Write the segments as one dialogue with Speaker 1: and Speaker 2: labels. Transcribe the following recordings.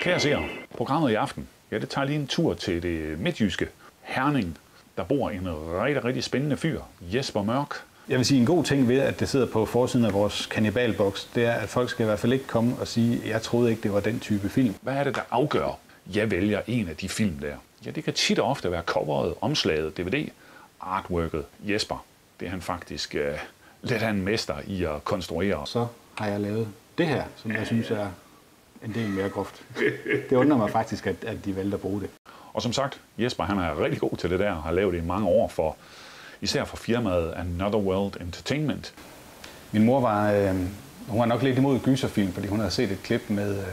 Speaker 1: Kære seere, programmet i aften, ja, det tager lige en tur til det midtjyske Herning. Der bor en rigtig, rigtig spændende fyr, Jesper Mørk.
Speaker 2: Jeg vil sige, en god ting ved, at det sidder på forsiden af vores kannibalboks, det er, at folk skal i hvert fald ikke komme og sige, jeg troede ikke, det var den type film.
Speaker 1: Hvad er det, der afgør, jeg vælger en af de film der? Ja, det kan tit og ofte være coveret, omslaget, DVD, artworket. Jesper, det er han faktisk uh, lidt af en mester i at konstruere.
Speaker 2: Så har jeg lavet det her, som jeg synes er en del mere groft. Det undrer mig faktisk, at, at de valgte at bruge det.
Speaker 1: Og som sagt, Jesper han er rigtig god til det der, og har lavet det i mange år for, især for firmaet Another World Entertainment.
Speaker 2: Min mor var, øh, hun var nok lidt imod gyserfilm, fordi hun havde set et klip med øh,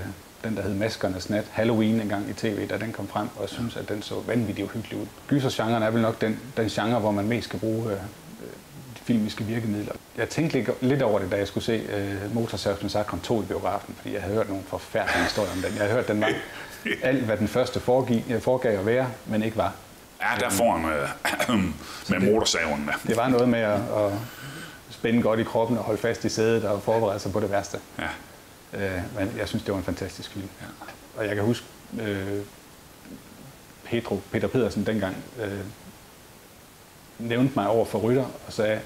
Speaker 2: den, der hed Maskernes Nat, Halloween en gang i tv, da den kom frem, og synes, at den så vanvittigt uhyggelig ud. Gysergenren er vel nok den, den genre, hvor man mest skal bruge øh, filmiske virkemidler. Jeg tænkte lidt, over det, da jeg skulle se øh, Motorsavs Massacre 2 i biografen, fordi jeg havde hørt nogle forfærdelige historier om den. Jeg havde hørt, den var alt, hvad den første foregav, foregav at være, men ikke var.
Speaker 1: Ja, der får han øh, med motorsaven.
Speaker 2: Det var noget med at, at spænde godt i kroppen og holde fast i sædet og forberede sig på det værste.
Speaker 1: Ja.
Speaker 2: Øh, men jeg synes, det var en fantastisk film. Ja. Og jeg kan huske, øh, Pedro, Peter Pedersen dengang øh, nævnte mig over for Rytter og sagde,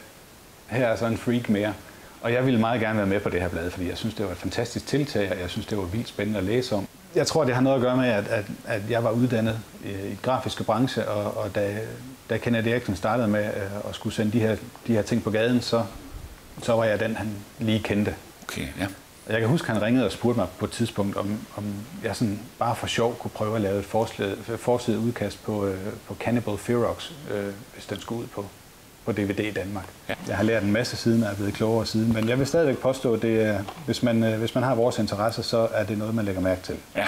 Speaker 2: her er så en freak mere. Og jeg ville meget gerne være med på det her blad, fordi jeg synes, det var et fantastisk tiltag, og jeg synes, det var vildt spændende at læse om. Jeg tror, det har noget at gøre med, at, at, at jeg var uddannet i grafiske branche, og, og da, da Kenneth Eriksson startede med øh, at skulle sende de her, de her ting på gaden, så, så var jeg den, han lige kendte.
Speaker 1: Okay, ja.
Speaker 2: Jeg kan huske, at han ringede og spurgte mig på et tidspunkt, om, om jeg sådan bare for sjov kunne prøve at lave et forsidet udkast på, øh, på Cannibal Ferox, øh, hvis den skulle ud på, på DVD i Danmark. Ja. Jeg har lært en masse siden, og er blevet klogere siden, men jeg vil stadigvæk påstå, at det, hvis, man, øh, hvis man har vores interesse, så er det noget, man lægger mærke til.
Speaker 1: Ja,